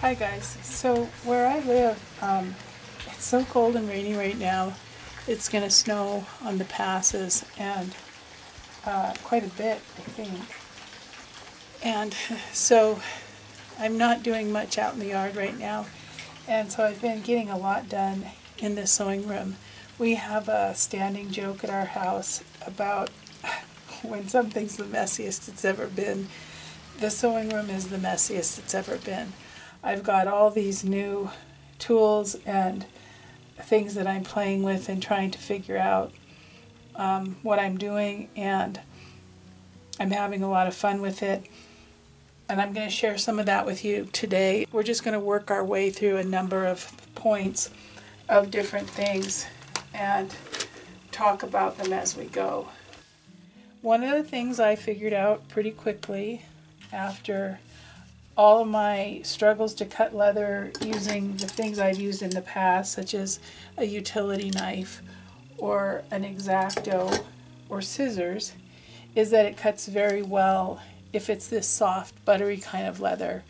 Hi guys. So where I live, um, it's so cold and rainy right now. It's going to snow on the passes and uh, quite a bit, I think. And so I'm not doing much out in the yard right now. And so I've been getting a lot done in the sewing room. We have a standing joke at our house about when something's the messiest it's ever been. The sewing room is the messiest it's ever been. I've got all these new tools and things that I'm playing with and trying to figure out um, what I'm doing, and I'm having a lot of fun with it. And I'm going to share some of that with you today. We're just going to work our way through a number of points of different things and talk about them as we go. One of the things I figured out pretty quickly after all of my struggles to cut leather using the things I've used in the past, such as a utility knife or an X-Acto or scissors, is that it cuts very well if it's this soft, buttery kind of leather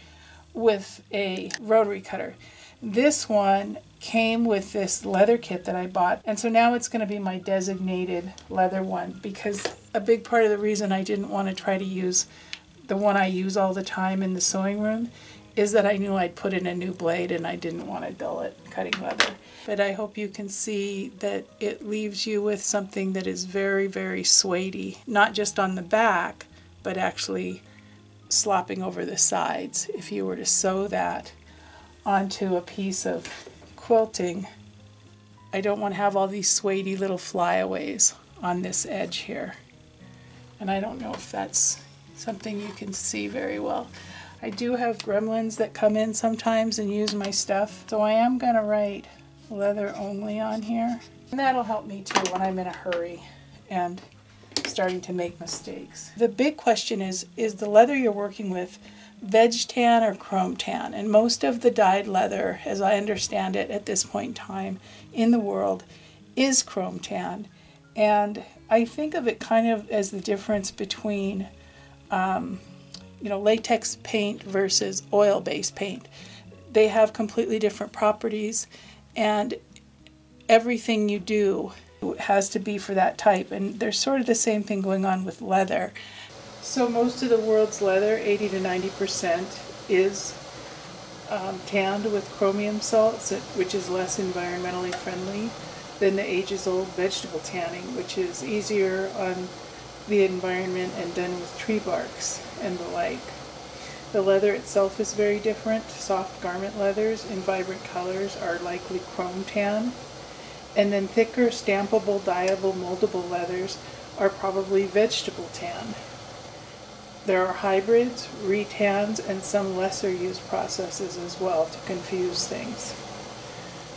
with a rotary cutter. This one came with this leather kit that I bought, and so now it's going to be my designated leather one because a big part of the reason I didn't want to try to use the one I use all the time in the sewing room, is that I knew I'd put in a new blade and I didn't want to dull it cutting leather. But I hope you can see that it leaves you with something that is very, very suedey, not just on the back, but actually slopping over the sides. If you were to sew that onto a piece of quilting, I don't want to have all these suedey little flyaways on this edge here. And I don't know if that's something you can see very well. I do have gremlins that come in sometimes and use my stuff, so I am going to write leather only on here. And that'll help me too when I'm in a hurry and starting to make mistakes. The big question is, is the leather you're working with veg tan or chrome tan? And most of the dyed leather, as I understand it at this point in time in the world, is chrome tan. And I think of it kind of as the difference between um, you know, latex paint versus oil-based paint. They have completely different properties, and everything you do has to be for that type. And there's sort of the same thing going on with leather. So most of the world's leather, 80 to 90 percent, is um, tanned with chromium salts, which is less environmentally friendly than the ages-old vegetable tanning, which is easier on the environment and done with tree barks and the like. The leather itself is very different. Soft garment leathers in vibrant colors are likely chrome tan. And then thicker, stampable, dyeable, moldable leathers are probably vegetable tan. There are hybrids, retans, and some lesser used processes as well to confuse things.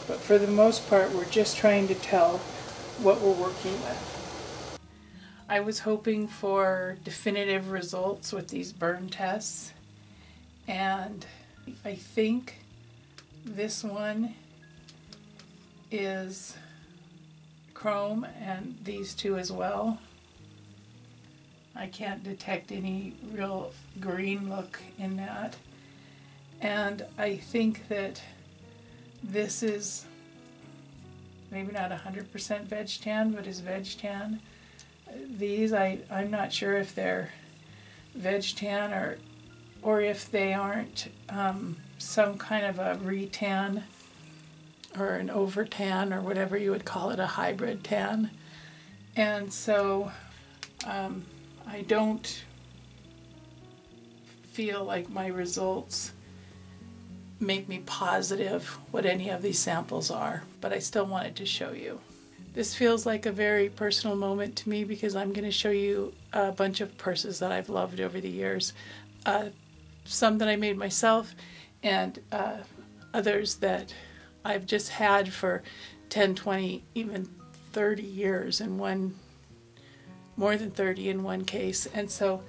But for the most part, we're just trying to tell what we're working with. I was hoping for definitive results with these burn tests and I think this one is chrome and these two as well. I can't detect any real green look in that. And I think that this is maybe not 100% veg tan, but is veg tan these, I, I'm not sure if they're veg tan or, or if they aren't um, some kind of a retan or an over tan or whatever you would call it, a hybrid tan. And so um, I don't feel like my results make me positive what any of these samples are, but I still wanted to show you. This feels like a very personal moment to me because I'm going to show you a bunch of purses that I've loved over the years. Uh, some that I made myself and uh, others that I've just had for 10, 20, even 30 years in one, more than 30 in one case. And so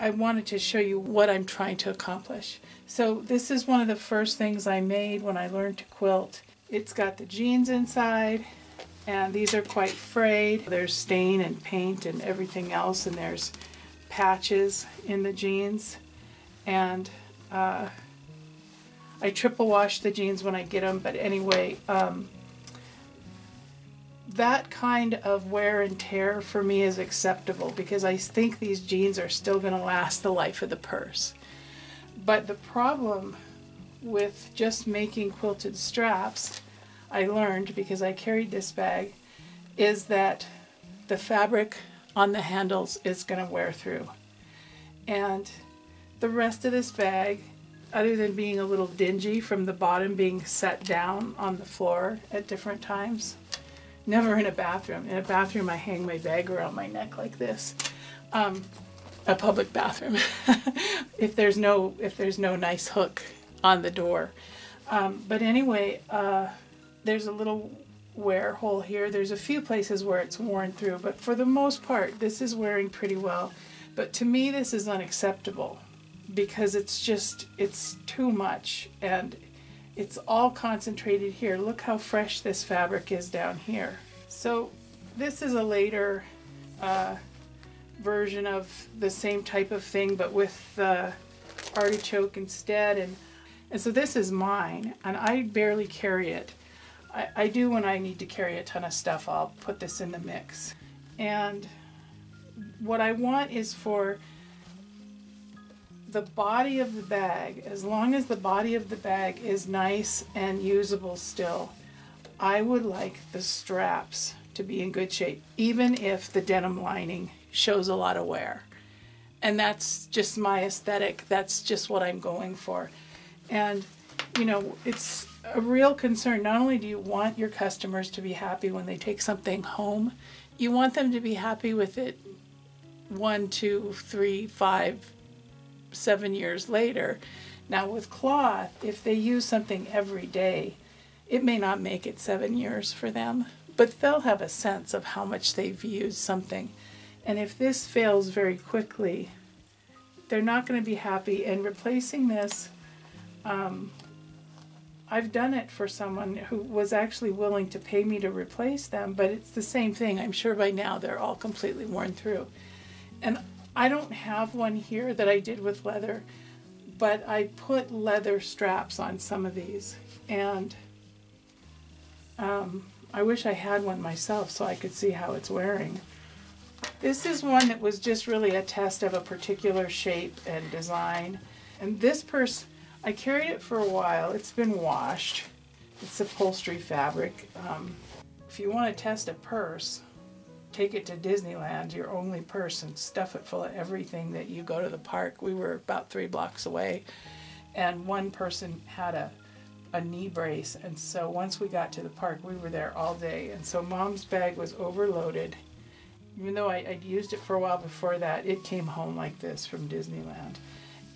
I wanted to show you what I'm trying to accomplish. So this is one of the first things I made when I learned to quilt. It's got the jeans inside and these are quite frayed. There's stain and paint and everything else, and there's patches in the jeans. And uh, I triple wash the jeans when I get them, but anyway, um, that kind of wear and tear for me is acceptable because I think these jeans are still going to last the life of the purse. But the problem with just making quilted straps, I learned because I carried this bag, is that the fabric on the handles is going to wear through. And the rest of this bag, other than being a little dingy from the bottom being set down on the floor at different times, never in a bathroom. In a bathroom, I hang my bag around my neck like this. Um, a public bathroom. if there's no if there's no nice hook on the door. Um, but anyway, uh, there's a little wear hole here. There's a few places where it's worn through, but for the most part, this is wearing pretty well. But to me, this is unacceptable because it's just, it's too much and it's all concentrated here. Look how fresh this fabric is down here. So this is a later uh, version of the same type of thing, but with the artichoke instead. And, and so this is mine, and I barely carry it. I, I do when I need to carry a ton of stuff, I'll put this in the mix. And what I want is for the body of the bag, as long as the body of the bag is nice and usable still, I would like the straps to be in good shape, even if the denim lining shows a lot of wear. And that's just my aesthetic. That's just what I'm going for. And, you know, it's a real concern. Not only do you want your customers to be happy when they take something home, you want them to be happy with it one, two, three, five, seven years later. Now, with cloth, if they use something every day, it may not make it seven years for them, but they'll have a sense of how much they've used something. And if this fails very quickly, they're not going to be happy. And replacing this, um, I've done it for someone who was actually willing to pay me to replace them, but it's the same thing. I'm sure by now they're all completely worn through. And I don't have one here that I did with leather, but I put leather straps on some of these. And um, I wish I had one myself so I could see how it's wearing. This is one that was just really a test of a particular shape and design. And this purse, I carried it for a while. It's been washed. It's upholstery fabric. Um, if you want to test a purse, take it to Disneyland, your only purse, and stuff it full of everything that you go to the park. We were about three blocks away, and one person had a a knee brace. And so once we got to the park, we were there all day. And so mom's bag was overloaded. Even though I, would used it for a while before that, it came home like this from Disneyland.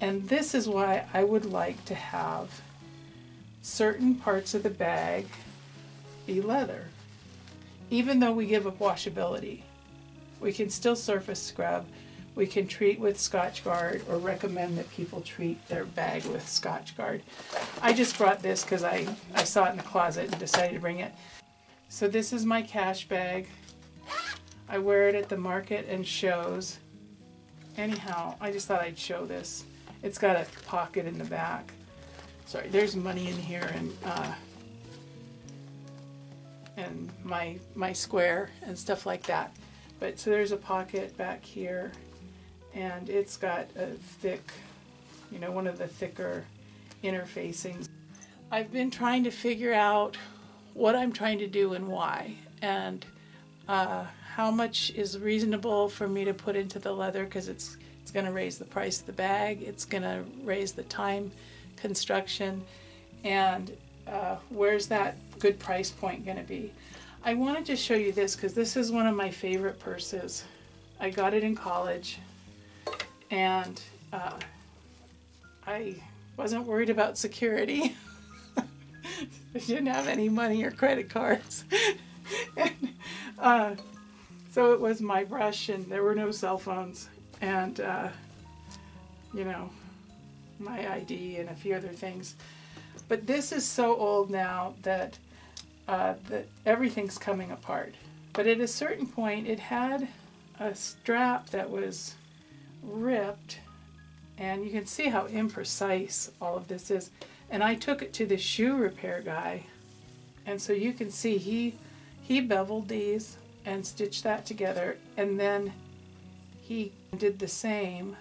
And this is why I would like to have certain parts of the bag be leather. Even though we give up washability, we can still surface scrub we can treat with Scotchgard or recommend that people treat their bag with Scotchgard. I just brought this because I, I saw it in the closet and decided to bring it. So this is my cash bag. I wear it at the market and shows. Anyhow, I just thought I'd show this. It's got a pocket in the back. Sorry, there's money in here and uh, and my my square and stuff like that. But so there's a pocket back here and it's got a thick, you know, one of the thicker interfacings. I've been trying to figure out what I'm trying to do and why, and uh, how much is reasonable for me to put into the leather because it's it's going to raise the price of the bag, it's going to raise the time construction, and uh, where's that good price point going to be? I wanted to show you this because this is one of my favorite purses. I got it in college and uh, I wasn't worried about security. I didn't have any money or credit cards. and, uh, so it was my brush, and there were no cell phones, and uh, you know, my ID and a few other things. But this is so old now that uh, that everything's coming apart. But at a certain point, it had a strap that was ripped and you can see how imprecise all of this is And I took it to the shoe repair guy. And so you can see he he beveled these and stitched that together and then he did the same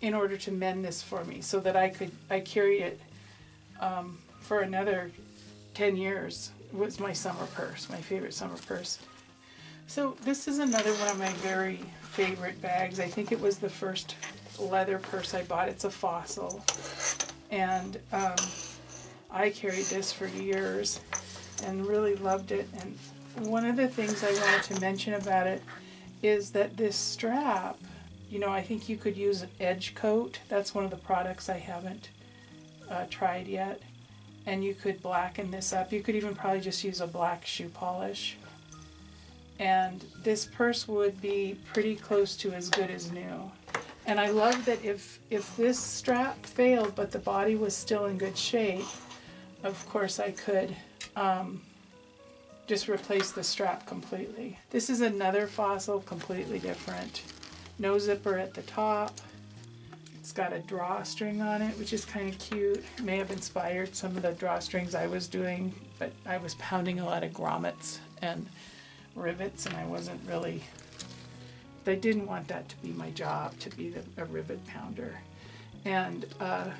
in order to mend this for me so that I could I carried it um, for another 10 years it was my summer purse my favorite summer purse. So this is another one of my very favorite bags. I think it was the first leather purse I bought. It's a fossil. And um, I carried this for years and really loved it. And one of the things I wanted to mention about it is that this strap, you know, I think you could use an edge coat. That's one of the products I haven't uh, tried yet. And you could blacken this up. You could even probably just use a black shoe polish. And this purse would be pretty close to as good as new. And I love that if, if this strap failed but the body was still in good shape, of course I could um, just replace the strap completely. This is another fossil, completely different. No zipper at the top. It's got a drawstring on it, which is kind of cute. may have inspired some of the drawstrings I was doing, but I was pounding a lot of grommets and rivets, and I wasn't really. I didn't want that to be my job, to be the, a rivet pounder. And uh,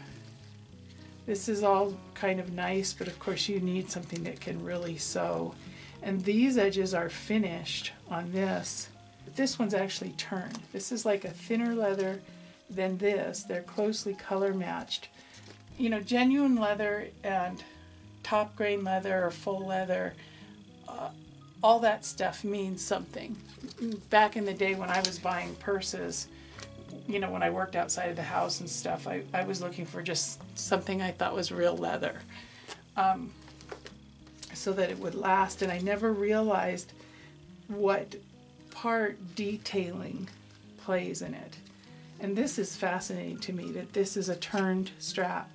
this is all kind of nice, but of course you need something that can really sew and these edges are finished on this. But this one's actually turned. This is like a thinner leather than this. They're closely color matched. You know, genuine leather and top grain leather or full leather, uh, all that stuff means something. Back in the day when I was buying purses, you know, when I worked outside of the house and stuff, I, I was looking for just something I thought was real leather. Um, so that it would last. And I never realized what part detailing plays in it. And this is fascinating to me that this is a turned strap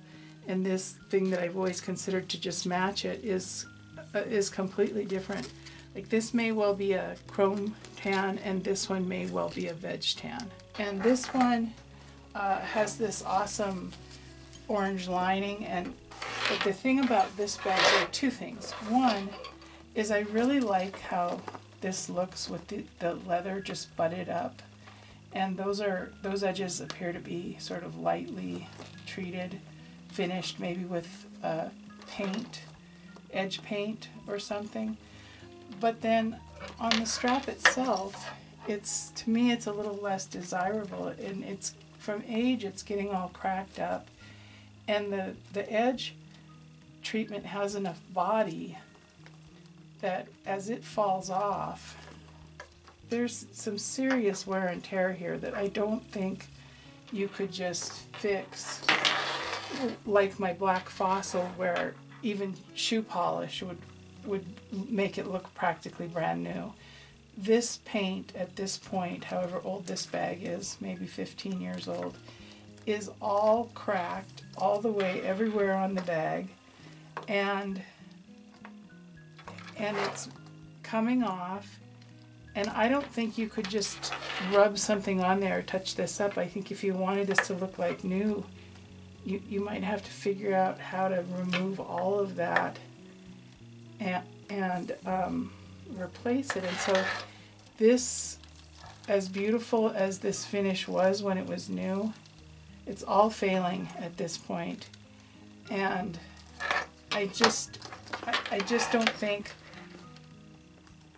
and this thing that I've always considered to just match it is uh, is completely different. Like this may well be a chrome tan and this one may well be a veg tan. And this one uh, has this awesome orange lining and but the thing about this bag, there are two things. One is I really like how this looks with the, the leather just butted up. And those are those edges appear to be sort of lightly treated, finished maybe with uh, paint, edge paint or something. But then on the strap itself, it's to me it's a little less desirable and it's from age it's getting all cracked up and the the edge treatment has enough body that as it falls off, there's some serious wear and tear here that I don't think you could just fix like my black fossil where even shoe polish would would make it look practically brand new. This paint at this point, however old this bag is, maybe 15 years old, is all cracked all the way everywhere on the bag and and it's coming off and I don't think you could just rub something on there or touch this up. I think if you wanted this to look like new, you, you might have to figure out how to remove all of that and, and um, replace it. And so this, as beautiful as this finish was when it was new, it's all failing at this point. And I just, I, I just don't think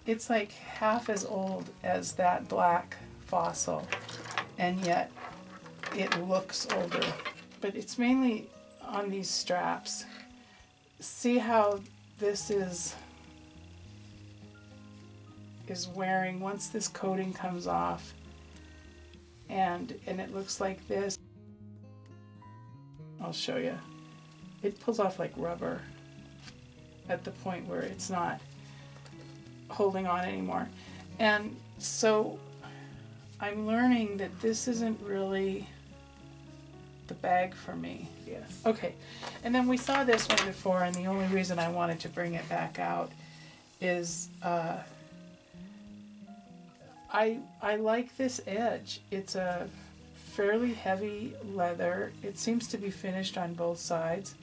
it's like half as old as that black fossil, and yet it looks older. But it's mainly on these straps. See how this is is wearing once this coating comes off and and it looks like this I'll show you it pulls off like rubber at the point where it's not holding on anymore. And so I'm learning that this isn't really the bag for me. Yeah. Okay. And then we saw this one before, and the only reason I wanted to bring it back out is uh, I I like this edge. It's a fairly heavy leather. It seems to be finished on both sides.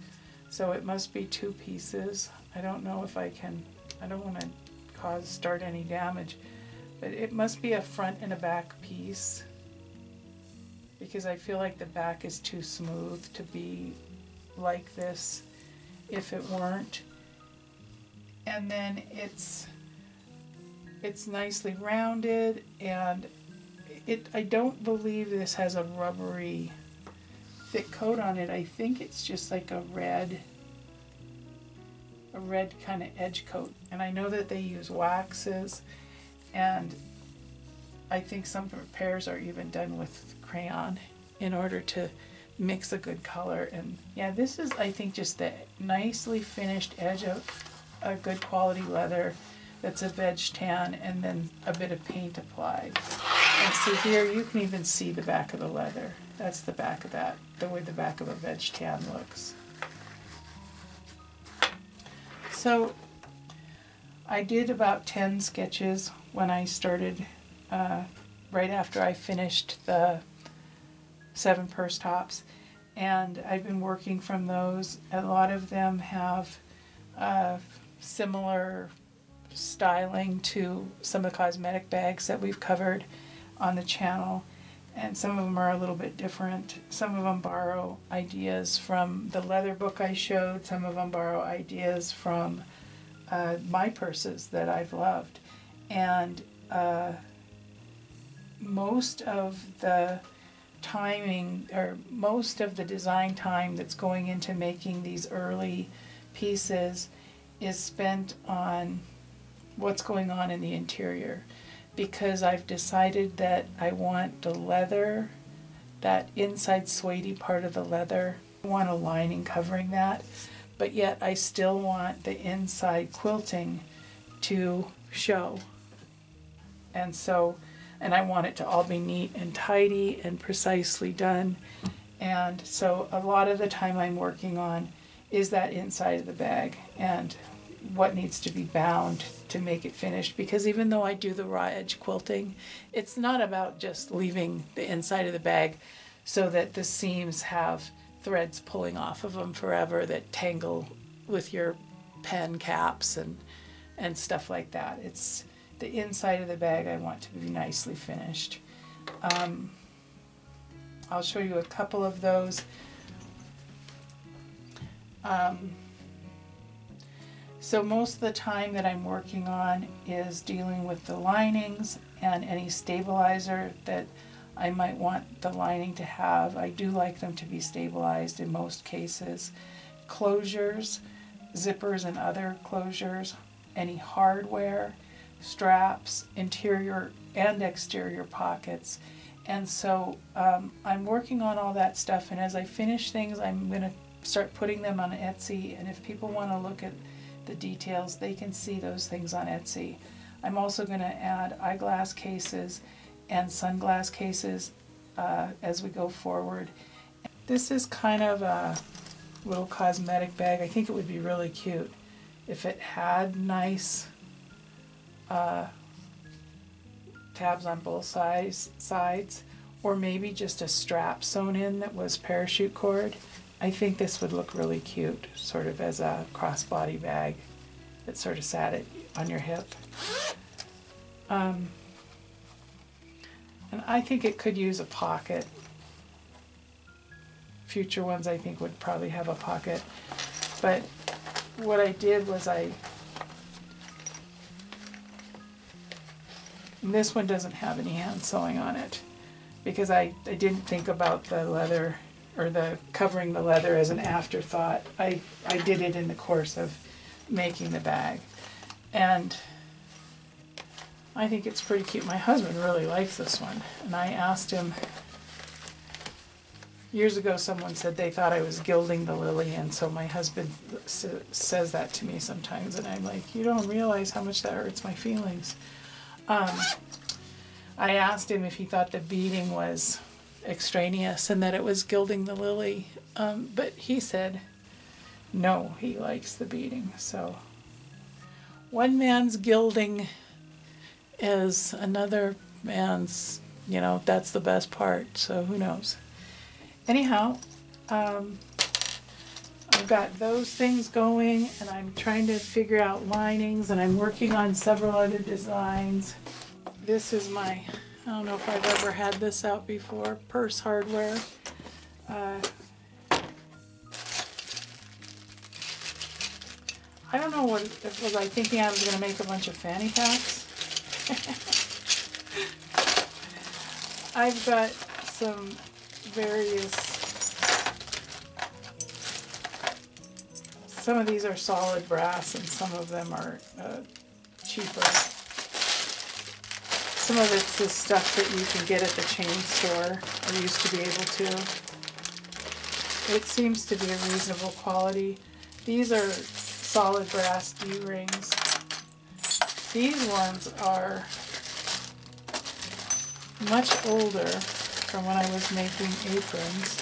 So it must be two pieces. I don't know if I can, I don't want to cause, start any damage, but it must be a front and a back piece because I feel like the back is too smooth to be like this if it weren't. And then it's it's nicely rounded and it I don't believe this has a rubbery thick coat on it. I think it's just like a red a red kind of edge coat. And I know that they use waxes and I think some repairs are even done with crayon in order to mix a good color. And yeah, this is, I think, just the nicely finished edge of a good quality leather that's a veg tan and then a bit of paint applied. And see here, you can even see the back of the leather. That's the back of that, the way the back of a veg tan looks. So I did about 10 sketches when I started, uh, right after I finished the seven purse tops. And I've been working from those. A lot of them have uh, similar styling to some of the cosmetic bags that we've covered on the channel. And some of them are a little bit different. Some of them borrow ideas from the leather book I showed. Some of them borrow ideas from uh, my purses that I've loved. And uh, most of the timing or most of the design time that's going into making these early pieces is spent on what's going on in the interior because I've decided that I want the leather, that inside suede part of the leather, I want a lining covering that, but yet I still want the inside quilting to show. And so and I want it to all be neat and tidy and precisely done. And so a lot of the time I'm working on is that inside of the bag and what needs to be bound to make it finished because even though I do the raw edge quilting, it's not about just leaving the inside of the bag so that the seams have threads pulling off of them forever that tangle with your pen caps and and stuff like that. It's the inside of the bag I want to be nicely finished. Um, I'll show you a couple of those. Um, so most of the time that I'm working on is dealing with the linings and any stabilizer that I might want the lining to have. I do like them to be stabilized in most cases. Closures, zippers and other closures, any hardware, straps, interior and exterior pockets. And so um, I'm working on all that stuff, and as I finish things, I'm going to start putting them on Etsy. And if people want to look at the details, they can see those things on Etsy. I'm also going to add eyeglass cases and sunglass cases uh, as we go forward. This is kind of a little cosmetic bag. I think it would be really cute if it had nice uh, tabs on both sides, sides, or maybe just a strap sewn in that was parachute cord. I think this would look really cute, sort of as a crossbody bag that sort of sat it on your hip. Um, and I think it could use a pocket. Future ones I think would probably have a pocket. But what I did was I this one doesn't have any hand sewing on it because I, I didn't think about the leather or the covering the leather as an afterthought. I, I did it in the course of making the bag. And I think it's pretty cute. My husband really likes this one. And I asked him, years ago someone said they thought I was gilding the lily and so my husband says that to me sometimes and I'm like, you don't realize how much that hurts my feelings. Um, I asked him if he thought the beading was extraneous and that it was gilding the lily, um, but he said no, he likes the beading. So one man's gilding is another man's, you know, that's the best part, so who knows. Anyhow, um, I've got those things going and I'm trying to figure out linings and I'm working on several other designs. This is my, I don't know if I've ever had this out before, purse hardware. Uh, I don't know what, was I thinking I was gonna make a bunch of fanny packs? I've got some various some of these are solid brass and some of them are uh, cheaper. Some of it's the stuff that you can get at the chain store, or used to be able to. It seems to be a reasonable quality. These are solid brass D-rings. These ones are much older from when I was making aprons.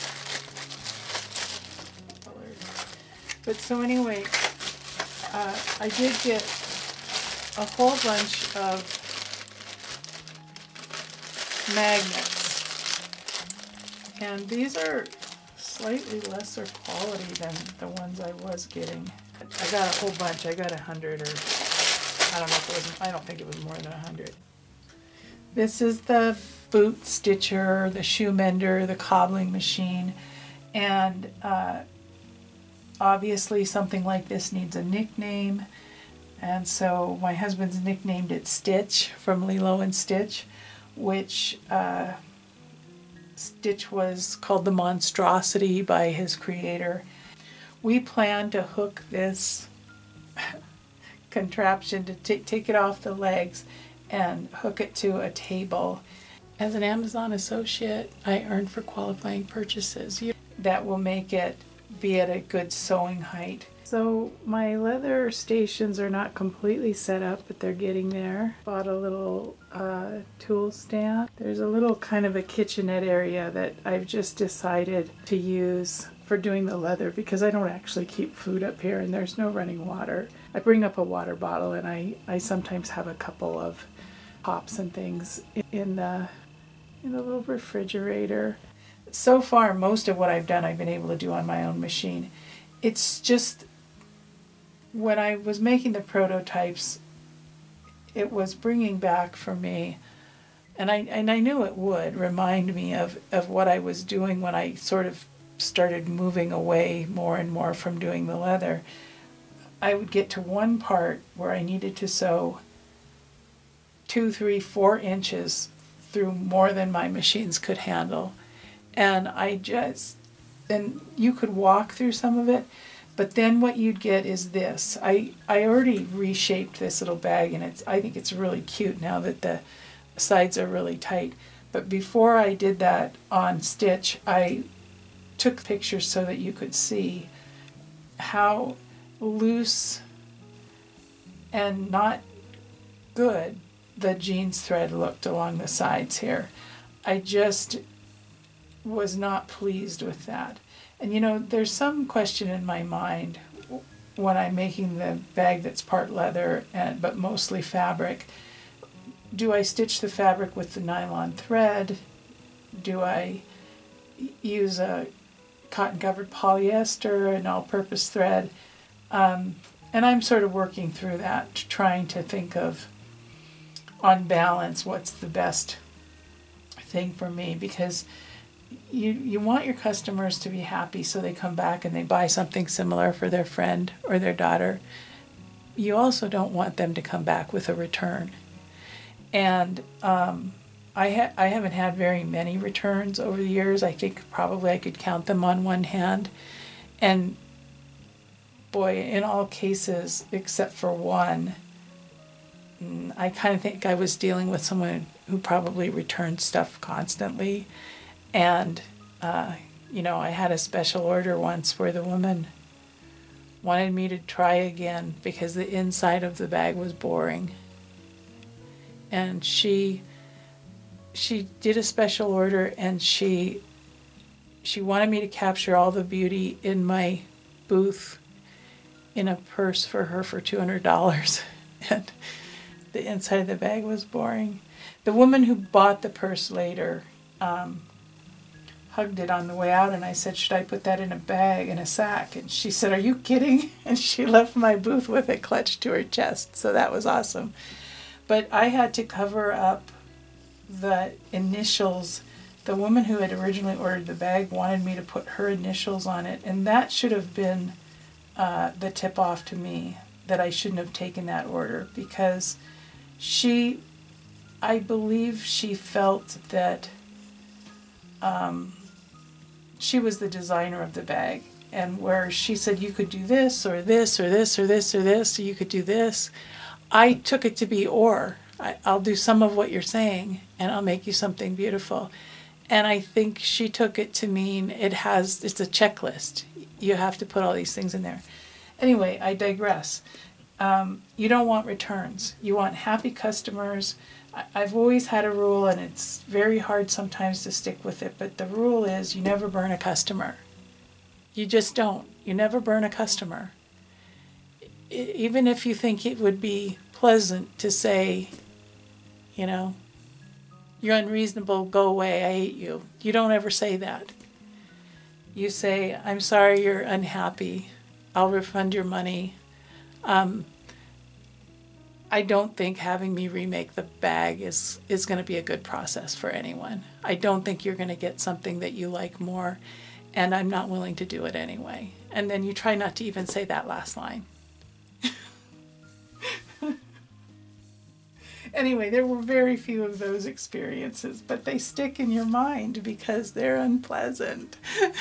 But so anyway, uh, I did get a whole bunch of magnets. And these are slightly lesser quality than the ones I was getting. I got a whole bunch. I got a hundred or I don't know if it was, I don't think it was more than a hundred. This is the boot stitcher, the shoe mender, the cobbling machine, and uh, obviously something like this needs a nickname and so my husband's nicknamed it Stitch from Lilo and Stitch which uh, Stitch was called the monstrosity by his creator. We plan to hook this contraption to take it off the legs and hook it to a table. As an Amazon associate, I earn for qualifying purchases. That will make it be at a good sewing height. So my leather stations are not completely set up, but they're getting there. Bought a little uh, tool stand. There's a little kind of a kitchenette area that I've just decided to use for doing the leather because I don't actually keep food up here and there's no running water. I bring up a water bottle and I, I sometimes have a couple of pops and things in the, in the little refrigerator so far, most of what I've done, I've been able to do on my own machine. It's just when I was making the prototypes, it was bringing back for me, and I and I knew it would remind me of of what I was doing when I sort of started moving away more and more from doing the leather. I would get to one part where I needed to sew two, three, four inches through more than my machines could handle and I just and you could walk through some of it but then what you'd get is this. I I already reshaped this little bag and it's I think it's really cute now that the sides are really tight. But before I did that on stitch I took pictures so that you could see how loose and not good the jeans thread looked along the sides here. I just was not pleased with that. And you know, there's some question in my mind when I'm making the bag that's part leather and but mostly fabric. Do I stitch the fabric with the nylon thread? Do I use a cotton covered polyester, an all purpose thread? Um, and I'm sort of working through that, trying to think of, on balance, what's the best thing for me because you you want your customers to be happy so they come back and they buy something similar for their friend or their daughter. You also don't want them to come back with a return. And um, I ha- I haven't had very many returns over the years. I think probably I could count them on one hand. And boy, in all cases except for one, mm, I kind of think I was dealing with someone who probably returned stuff constantly and, uh, you know, I had a special order once where the woman wanted me to try again because the inside of the bag was boring. And she she did a special order and she she wanted me to capture all the beauty in my booth in a purse for her for $200 and the inside of the bag was boring. The woman who bought the purse later um, hugged it on the way out and I said, Should I put that in a bag, in a sack? And she said, Are you kidding? And she left my booth with it clutched to her chest. So that was awesome. But I had to cover up the initials. The woman who had originally ordered the bag wanted me to put her initials on it, and that should have been uh, the tip off to me that I shouldn't have taken that order because she, I believe she felt that um, she was the designer of the bag. And where she said you could do this or this or this or this or this, or you could do this, I took it to be or. I, I'll do some of what you're saying and I'll make you something beautiful. And I think she took it to mean it has, it's a checklist. You have to put all these things in there. Anyway, I digress. Um, you don't want returns. You want happy customers. I've always had a rule, and it's very hard sometimes to stick with it, but the rule is you never burn a customer. You just don't. You never burn a customer. Even if you think it would be pleasant to say, you know, you're unreasonable, go away, I hate you. You don't ever say that. You say, I'm sorry you're unhappy, I'll refund your money. Um, I don't think having me remake the bag is is going to be a good process for anyone. I don't think you're going to get something that you like more, and I'm not willing to do it anyway. And then you try not to even say that last line. anyway, there were very few of those experiences, but they stick in your mind because they're unpleasant.